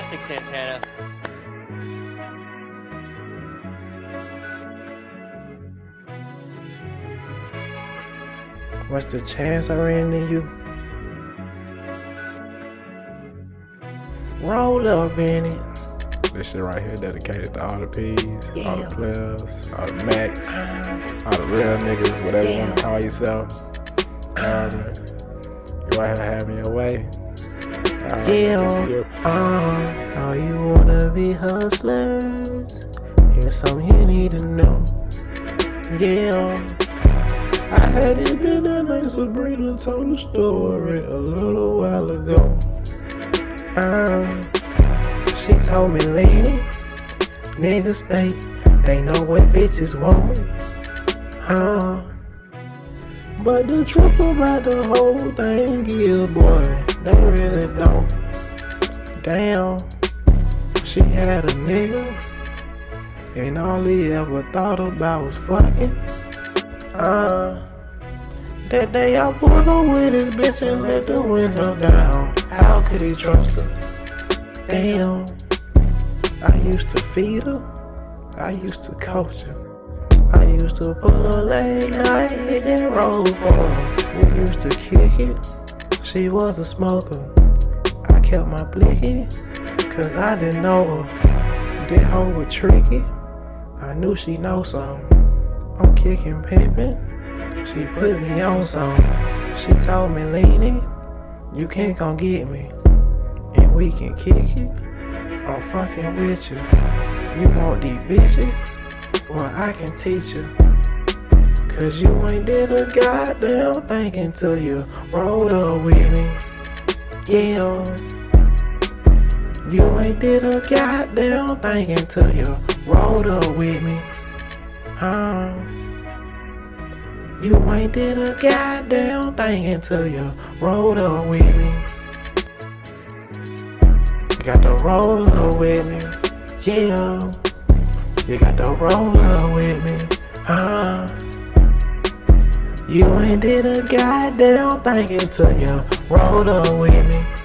fantastic, Santana. What's the chance I ran into you? Roll up in it. This shit right here dedicated to all the P's, Yeah. all the players, all the macks, all the real niggas, whatever you wanna call yourself. Um, you out here having your way. Yeah. Uh, all you wanna be hustlers. Here's something you need to know. Yeah. I had it been that night Sabrina told the story a little while ago. Uh, she told me, lady, niggas think they know what bitches want. Uh, but the truth about the whole thing is, boy, they really don't. Damn, she had a nigga, and all he ever thought about was fucking. Uh, that day I pulled up with his bitch and let the window down. How could he trust her? Damn, I used to feed her, I used to coach her. I used to pull her late night, hit that road for her. We used to kick it. She was a smoker. I kept my blicky, cause I didn't know her. That hoe was tricky. I knew she know something. I'm kicking pimpin'. She put me on some. She told me, Lini, you can't come get me. And we can kick it. I'm fucking with you. You want these bitches? Well, I can teach you. Cause you ain't did a goddamn thing until you rolled up with me. Yeah. You ain't did a goddamn thing until you rolled up with me. Huh? You ain't did a goddamn thing until you rolled up with me. You got roll up with me. Yeah. You got roll up with me. Huh? You ain't did a goddamn thing until you rolled up with me.